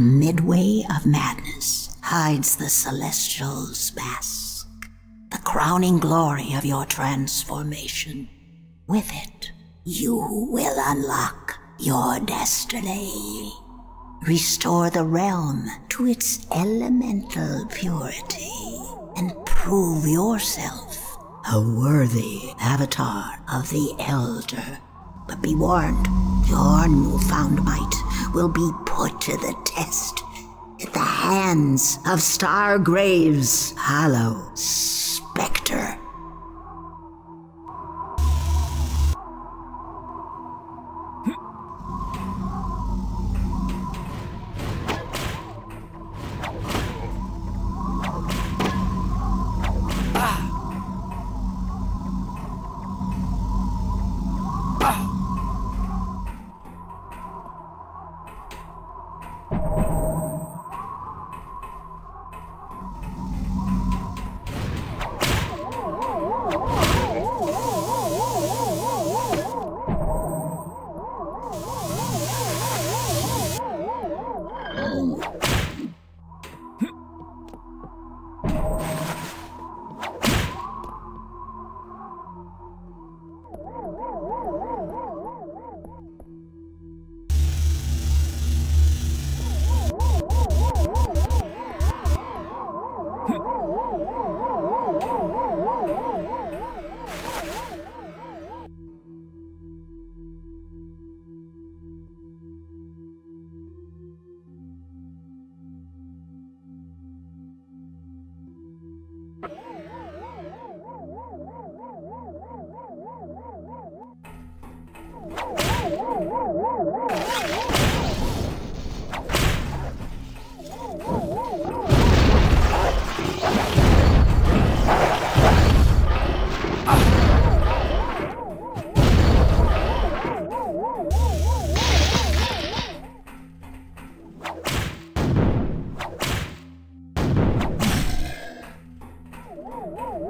midway of madness hides the celestial's mask, the crowning glory of your transformation. With it, you will unlock your destiny. Restore the realm to its elemental purity and prove yourself a worthy avatar of the Elder. But be warned, your newfound might will be put to the test at the hands of Stargrave's hollow specter.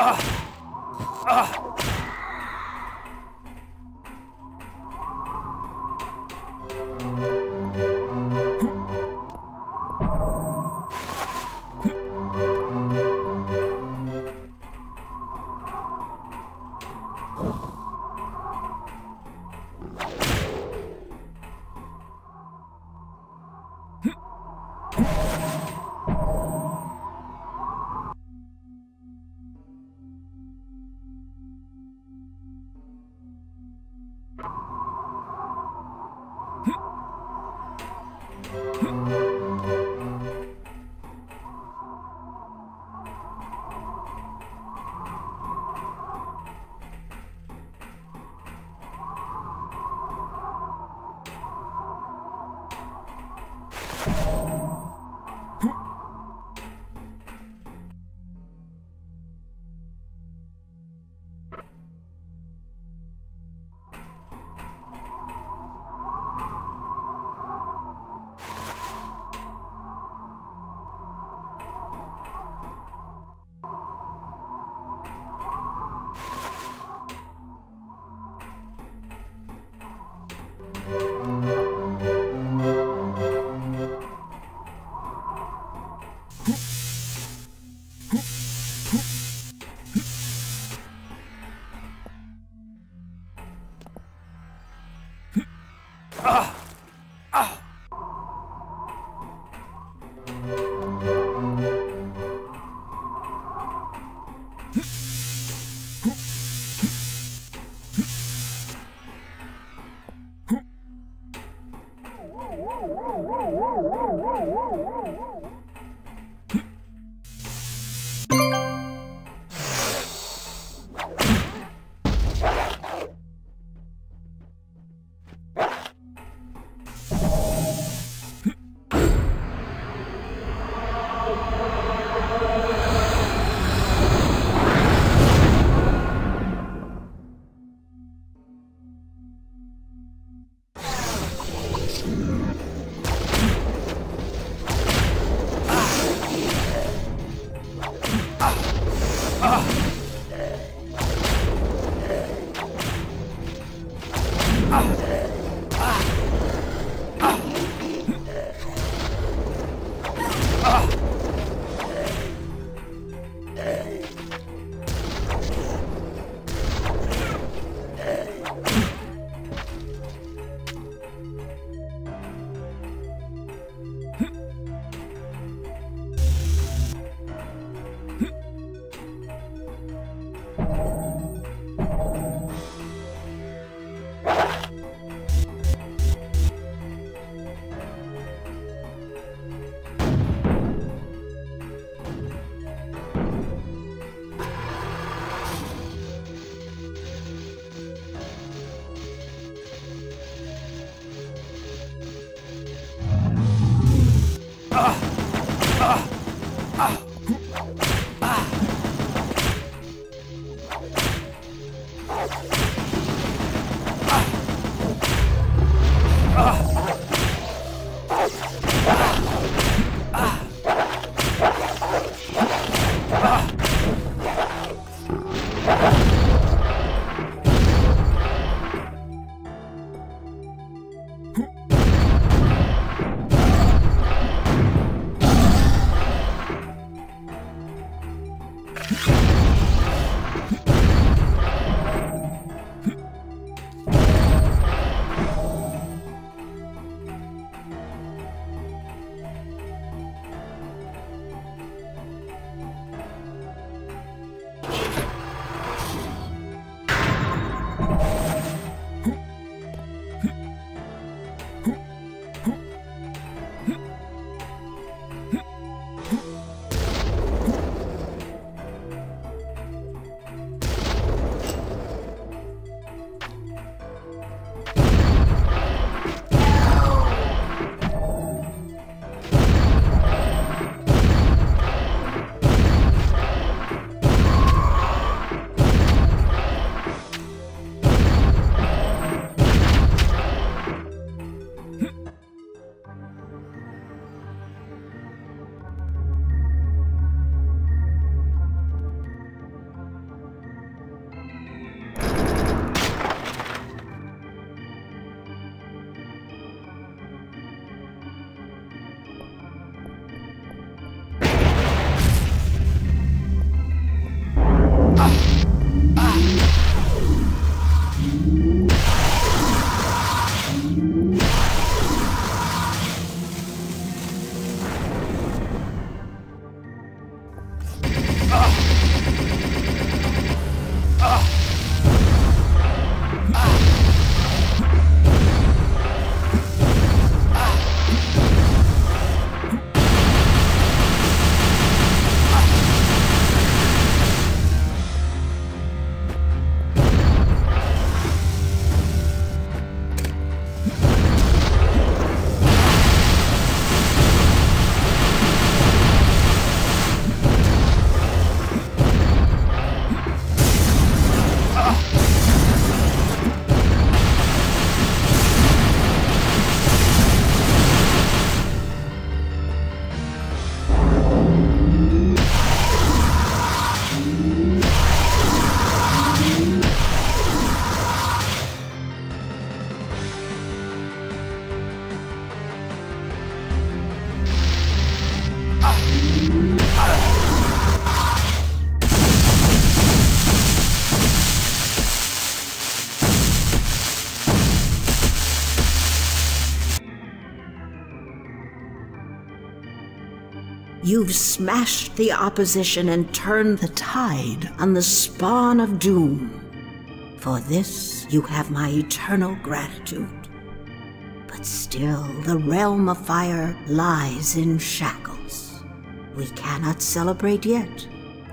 아! 아! Oh. 啊。You've smashed the opposition and turned the tide on the spawn of doom. For this you have my eternal gratitude. But still, the realm of fire lies in shackles. We cannot celebrate yet.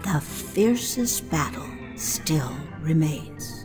The fiercest battle still remains.